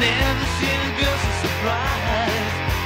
never seen a girl so surprised.